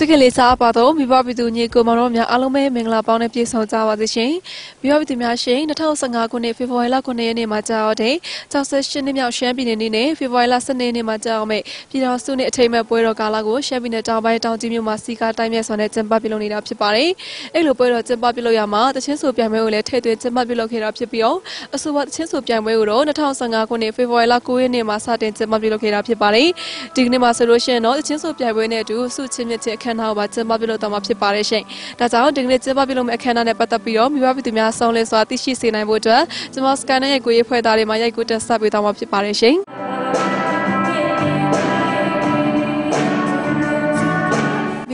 ချစ်ကလေးစားပါတော့မိဘပြည်သူညီကိုမောင်တို့များအားလုံးပဲမင်္ဂလာပေါင်းနဲ့ပြည့်စုံကြပါစေရှင်မိဘပြည်သူများရှင်2015ခုနှစ်ဖေဖော်ဝါရီလ9ရက်နေ့မှာကြာတော့တဲ့68နှစ်မြောက်ရှမ်းပြည်နယ်နေ့နဲ့ဖေဖော်ဝါရီလ12ရက်နေ့မှာကြာအောင်မဲ့ပြည်တော်စုနှစ်အထိမ်းအမှတ်ပွဲတော်ကာလကိုရှမ်းပြည်နယ်တောင်ပိုင်းတောင်ကြီးမြို့မှာစီကာတိုင်းမြတ်စွာနဲ့ကျင်းပပြုလုပ်နေတာဖြစ်ပါတယ်အဲ့လိုပွဲတော်ကျင်းပပြုလုပ်ရမှာတချင်းဆိုပြိုင်ပွဲကိုလည်းထည့်သွင်းကျင်းပပြုလုပ်ခဲ့တာဖြစ်ပြီးတော့အဆိုပါတချင်းဆိုပြိုင်ပွဲကိုတော့2015ခုနှစ်ဖေဖော်ဝါရီလ9ရက်နေ့မှာစတင်ကျင်းပပြုလုပ်ခဲ့တာဖြစ်ပါတယ်ဒီကနေ့မှာဆိုလို့ရှိရင်တော့တချင်းဆိုပြိုင်ပွဲနဲ့အတူစုချင်းမြင့်ချင်းအခမ်းအနားကိုပါကျင်းပပြုလုပ်တော့မှာဖြစ်ပါတယ်ရှင်။ဒါကြောင့်ဒီကနေ့ကျင်းပပြုလုပ်မယ့်အခမ်းအနားနဲ့ပတ်သက်ပြီးတော့မိဘပြည်သူများဆုံးလင်းစွာသိရှိစေနိုင်ဖို့အတွက်ကျွန်မစကန်နဲ့ရိုက်ကူရေးဖွဲ့သားတွေမှာရိုက်ကူတက်ဆက်ပေးသွားမှာဖြစ်ပါတယ်ရှင်။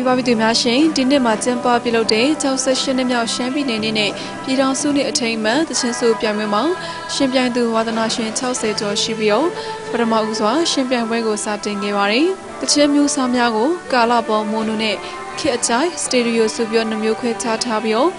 မိဘပြည်သူများရှင်ဒီနှစ်မှာကျင်းပပြုလုပ်တဲ့68နှစ်မြောက်ရှမ်းပြည်နယ်နေ့နဲ့ပြည်ထောင်စုနှစ်အထိမ်းအမှတ်တချင်းစုပြိုင်ပွဲမှာရှင်ပြိုင်သူဝါသနာရှင်60ကျော်ရှိပြီးတော့ပထမဦးစွာရှင်ပြိုင်ပွဲကိုစတင်ခဲ့ပါတယ်။တချင်းမျိုးစားများကိုကာလပေါ်မိုနိုနဲ့ခေတ်အကြိုက်စတေဒီယိုဆိုပြီးနှမျိုးခွဲခြားထားပြီးတော့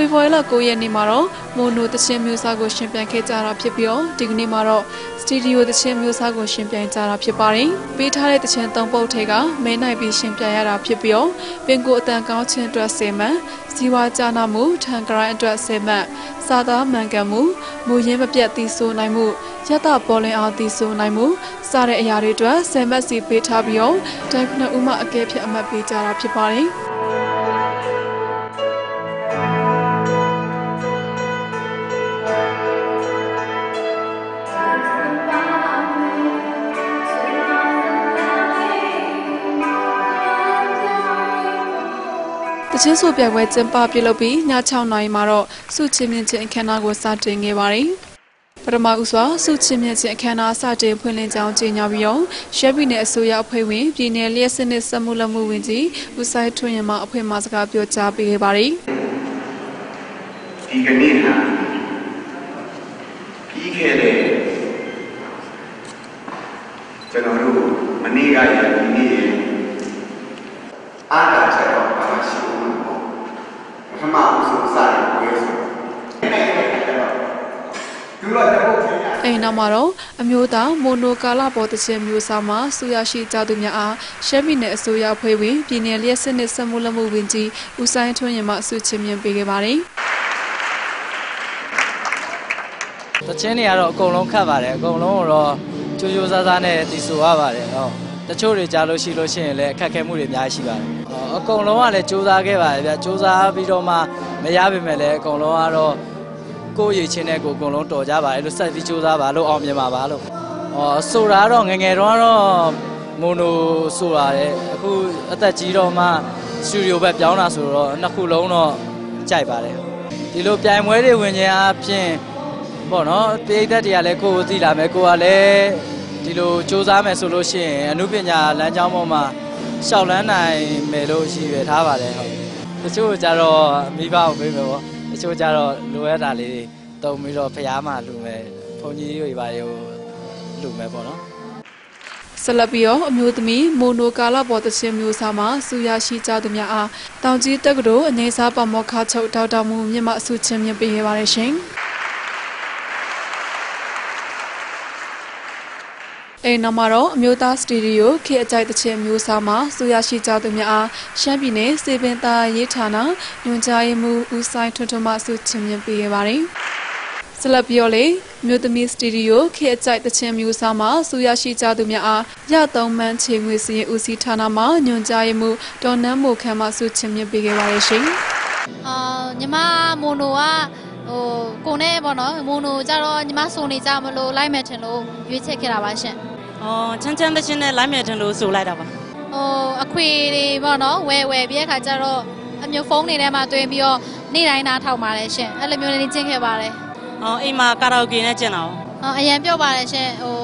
ဖေဖော်ဝါရီလ9ရက်နေ့မှာတော့မိုနိုတချင်းမျိုးစားကိုရှင်ပြိုင်ခဲ့ကြတာဖြစ်ပြီးတော့ဒီကနေ့မှာတော့စတီဒီယိုတချင်းမျိုးစားကိုရှင်ပြိုင်ကြတာဖြစ်ပါတယ်။ပေးထားတဲ့တချင်းသုံးပုတ်ထဲကမဲနိုင်ပြီးရှင်ပြိုင်ရတာဖြစ်ပြီးတော့ပင်ကိုအတန်ကောင်းခြင်းအတွက်10မှန်ဇီဝကြာနာမှုထန်ဂရိုင်းအတွက်10မှန်စာသားမှန်ကန်မှုမူရင်းမပြတ်သီးဆိုနိုင်မှုရတပေါ်လင်အောင်သီးဆိုနိုင်မှုစတဲ့အရာတွေအတွက်10မှတ်စီပေးထားပြီးတော့တန်ခဏဥမအကဲဖြစ်အမှတ်ပေးကြတာဖြစ်ပါတယ်။ ချင်းဆိုပြိုင်ပွဲကျင်းပပြုလုပ်ပြီးည6နာရီမှာတော့စုချင်းမြင့်ချင်းအခမ်းအနားကိုစတင်ခဲ့ပါတယ်။ပထမဦးစွာစုချင်းမြင့်ချင်းအခမ်းအနားစတင်ဖွင့်လှစ်ကြောင်းကြေညာပြီးတော့ရှမ်းပြည်နယ်အစိုးရအဖွဲ့ဝင်ပြည်နယ်လျှက်စစ်နစ်စက်မှုလက်မှုဝင်ကြီးဦးဆိုင်ထွန်းရမအဖွဲ့မှစကားပြောကြားပေးခဲ့ပါတယ်။ဒီကနေ့ဟာပြီးခဲ့တဲ့ကျွန်တော်တို့မနေ့ကရဒီနေ့ရအားသာချက်တော့ပါရှိဦးမှာပေါ့ပ ထမဦးဆုံးစရပွဲဆိုတော့သူတို့တပုတ်ခင်ရအဲ့နောက်မှာတော့အမျိုးသားမိုနိုကာလာပေါ်တခြင်းမျိုးစားမှာဆူရရှိကြသူများအားရှမ်းပြည်နယ်အစိုးရဖွဲ့ဝင်ပြည်နယ်လျှက်စစ်နစ်စက်မှုလက်မှုဝင်ကြီးဦးဆိုင်ထွန်းရင်မှအဆုချင်းမြင်ပေးခဲ့ပါတယ်။တချင်းတွေကတော့အကုန်လုံးခတ်ပါတယ်အကုန်လုံးတော့ကြိုးကြိုးစားစားနဲ့တည်ဆိုရပါတယ်ဟုတ် တချို့တွေကြားလို့ရှိလို့ရှိရင်လည်းအခက်အခဲမှုတွေအများကြီးရှိပါတယ်ဟောအကုန်လုံးကလည်းစူးစမ်းခဲ့ပါတယ်ဗျစူးစမ်းပြီးတော့မှမရပါမယ်လည်းအကုန်လုံးကတော့ကိုယ့်ရည်ချင်းနဲ့ကိုယ်အကုန်လုံးတော်ကြပါတယ်လို့ဆက်ပြီးစူးစမ်းပါလို့အောင်မြင်ပါပါလို့ဟောဆိုတာကတော့ငယ်ငယ်တော့ကတော့မိုနိုဆိုရတယ်အခုအသက်ကြီးတော့မှစတူဒီယိုဘက်ပြောင်းတာဆိုတော့နှစ်ခုလုံးတော့ကြိုက်ပါတယ်ဒီလိုပြိုင်ပွဲတွေဝင်ခြင်းအပြင်ပေါ့နော်ပိဋကတ်တွေကလည်းကိုယ်ကိုသိလာမယ်ကိုကလည်း ဒီလိုစူးစမ်းမယ်ဆိုလို့ရှိရင်အမှုပညာလမ်းကြောင်းပေါ်မှာရှောက်လန်းနိုင်မယ်လို့ရှိရထားပါတယ်ဟုတ်တချို့ကြတော့မိဘကိုပေးမယ်ပေါ့တချို့ကြတော့လိုအပ်တာလေးတွေတုံပြီးတော့ဖျားမှလူမယ်ဘုန်းကြီးတွေပါရောလူမယ်ပေါ့နော်ဆက်လက်ပြီးတော့အမျိုးသမီးမိုနိုကာလာပေါ်တခြင်းမျိုးစားမှာဆူရရှိကြသူများအားတောင်ကြီးတက္ကသိုလ်အနေစားပမောက္ခချုပ်ဒေါက်တာမူမြင့်မအဆုချင်းမြင့်ပေးခဲ့ပါတယ်ရှင်။ အဲနောက်မှာတော့အမျိုးသားစတူဒီယိုခေတ်အကြိုက်တခြင်းမျိုးစားမှာဆူရရှိကြသူများအားရှမ်းပြည်နယ်စေပင်သားရေးဌာနညွှန်ကြားရေးမှူးဦးဆိုင်ထွန်းထွန်းမအဆုချင်းမြင့်ပေးခဲ့ပါတယ်။ဆလပ်ပြောလေမြို့သမီးစတူဒီယိုခေတ်အကြိုက်တခြင်းမျိုးစားမှာစူရရှိကြသူများအားရသုံးမှန်းချေငွေစီရင်ဦးစီးဌာနမှညွှန်ကြားရေးမှူးဒေါ်နန်းမိုခမ်းမှဆုချင်မြင့်ပေးခဲ့ပါရရှင်အာညီမမိုနိုကဟိုကိုနဲ့ပေါ့နော်မိုနိုကြတော့ညီမစုံနေကြမလို့လိုက်မယ်ထင်လို့ရွေးချက်ခဲ့တာပါရှင်။ အော်ချမ်းချမ်းသချင်းနဲ့လိုက်မြထင်လို့ဆိုလိုက်တာပါဟိုအခွေတွေပေါ့နော်ဝယ်ဝယ်ပြီးတဲ့ခါကျတော့အမျိုးဖုန်းတွေထဲမှာတွင်ပြီးတော့နေ့တိုင်းနားထောက်ပါတယ်ရှင်အဲ့လိုမျိုးနေချင်းခဲ့ပါတယ်။အော်အိမ်မှာကာရာအိုကေနဲ့ကျင်တာ哦အော်အရန်ပြော့ပါတယ်ရှင်ဟို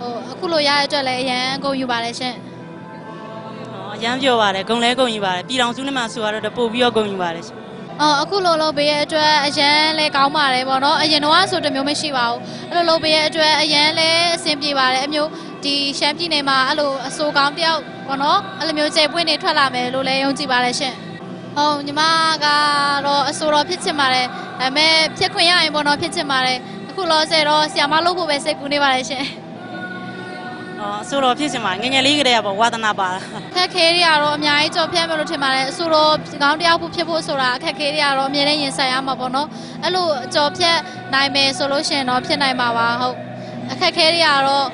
ဟိုအခုလိုရတဲ့အတွက်လည်းအရန်ဂုဏ်ယူပါတယ်ရှင်။အော်အရမ်းပြောပါတယ်ဂုံလဲဂုံယူပါတယ်ပြည်တော်စုနဲ့မှဆိုရတော့ပို့ပြီးတော့ဂုံယူပါတယ်ရှင် အော်အခုလိုလုပ်ပေးရဲ့အတွက်အရန်လဲကောင်းပါတယ်ပေါ့နော်အရင်တော့ဆိုတမျိုးမရှိပါဘူးအဲ့လိုလုပ်ပေးရဲ့အတွက်အရန်လဲအဆင်ပြေပါတယ်အမျိုးဒီရှမ်းပြည်နယ်မှာအဲ့လိုအစိုးကောင်းတယောက်ပေါ့နော်အဲ့လိုမျိုးကျေပွင့်နေထွက်လာမယ်လို့လည်းယုံကြည်ပါတယ်ရှင်ဟုတ်ညီမကတော့အစိုးရဖြစ်ချင်ပါတယ်ဒါပေမဲ့ဖြစ်ခွင့်ရရင်ပေါ့နော်ဖြစ်ချင်ပါတယ်အခုလောဆယ်တော့ဆီယာမလုပ်ဖို့ပဲစိတ်ကူးနေပါတယ်ရှင်။ အောအော်အဆိုတော်ဖြစ်ချင်ပါငယ်ငယ်လေးကတည်းကပေါ့ဝါသနာပါတာအခက်ခဲတွေကတော့အများကြီးကြော်ဖြတ်မယ်လို့ထင်ပါတယ်အဆိုတော့ကောင်းတယောက်ဖို့ဖြစ်ဖို့ဆိုတာအခက်ခဲတွေကတော့အမြဲတမ်းရင်ဆိုင်ရမှာပေါ့နော်အဲ့လိုကြော်ဖြတ်နိုင်မယ်ဆိုလို့ရှိရင်တော့ဖြစ်နိုင်မှာပါဟုတ်အခက်ခဲတွေကတော့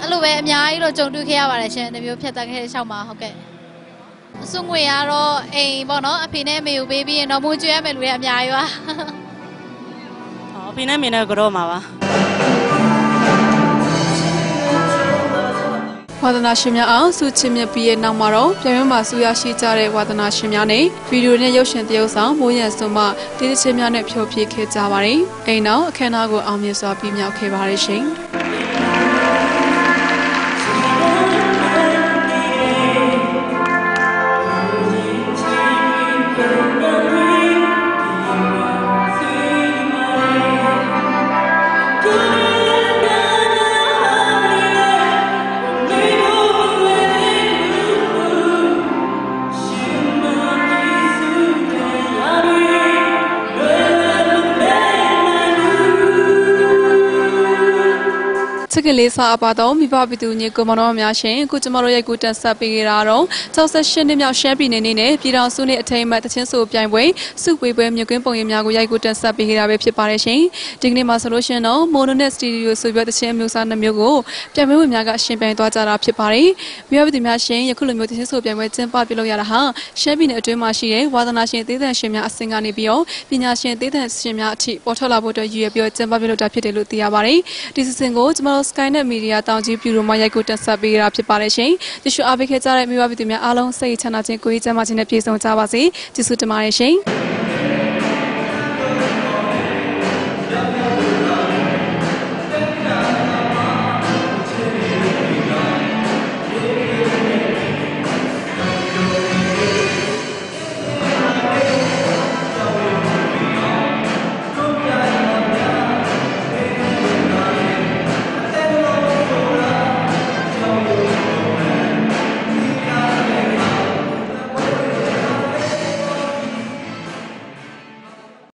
အဲ့လိုပဲအများကြီးတော့ကြုံတွေ့ခဲ့ရပါတယ်ရှင်ဒီမျိုးဖြတ်တတ်ခဲ့တဲ့ရှောက်မှာဟုတ်ကဲ့အဆုငွေကတော့အိမ်ပေါ့နော်အဖေနဲ့အမေကိုပေးပြီးရင်တော့မူကျွေးရမယ်လူတွေအများကြီးပါအော်အဖေနဲ့မင်းနဲ့ကတော့မှာပါ ဝါသနာရှင်များအောင်စုချစ်မြတ်ပြီးရဲ့နောက်မှာတော့ပြန်ရမှာစူရရှိကြတဲ့ဝါသနာရှင်များနဲ့ဗီဒီယိုနဲ့ရုပ်ရှင်သရုပ်ဆောင်မိုးရန်စွန်မှတေးသချင်းများနဲ့ဖြိုပြခဲ့ကြပါတယ်။အိမ်နောက်အခမ်းအနားကိုအောင်မြင်စွာပြီးမြောက်ခဲ့ပါတယ်ရှင်။ ချစ်ကလေးစားအပါတော့မိဘပြည်သူညီကိုမတော်များရှင်အခုကျမတို့ရိုက်ကူတက်ဆက်ပေးကြတာတော့68နှစ်မြောက်ရှမ်းပြည်နယ်နေ့နဲ့ပြည်တော်စုနှစ်အထိမ်းအမှတ်တချင်းဆိုပြိုင်ပွဲစုဝေးပွဲမြကွင်းပုံရိပ်များကိုရိုက်ကူတက်ဆက်ပေးကြတာပဲဖြစ်ပါတယ်ရှင်ဒီကနေ့မှာဆိုလို့ရှင်တော့မိုနိုနက်စတူဒီယိုဆိုပြီးတချင်းမျိုးစားနှမျိုးကိုပြိုင်ပွဲဝင်များကရှင်ပြိုင်သွားကြတာဖြစ်ပါတယ်မိဘပြည်သူများရှင်ယခုလိုမျိုးတချင်းဆိုပြိုင်ပွဲကျင်းပပြုလုပ်ရတာဟာရှမ်းပြည်နယ်အတွင်းမှာရှိတဲ့ဝါသနာရှင်သေးသန့်ရှင်များအစင်ကနေပြီးတော့ပညာရှင်သေးသန့်ရှင်များအထိပေါ်ထွက်လာဖို့အတွက်ရည်ရွယ်ပြီးတော့ကျင်းပပြုလုပ်တာဖြစ်တယ်လို့သိရပါတယ်ဒီစီစဉ်ကိုကျမတို့ Skynet Media တောင်ကြီးပြူရိုမှရိုက်ကိုတက်ဆက်ပေးတာဖြစ်ပါတယ်ရှင်။ကြည့်ရှုအားပေးခဲ့ကြတဲ့မိဘပြည်သူများအားလုံးစိတ်ချမ်းသာခြင်းကိုယ်ရေးကျန်းမာခြင်းနဲ့ပြည့်စုံကြပါစေ။ကျေးဇူးတင်ပါတယ်ရှင်။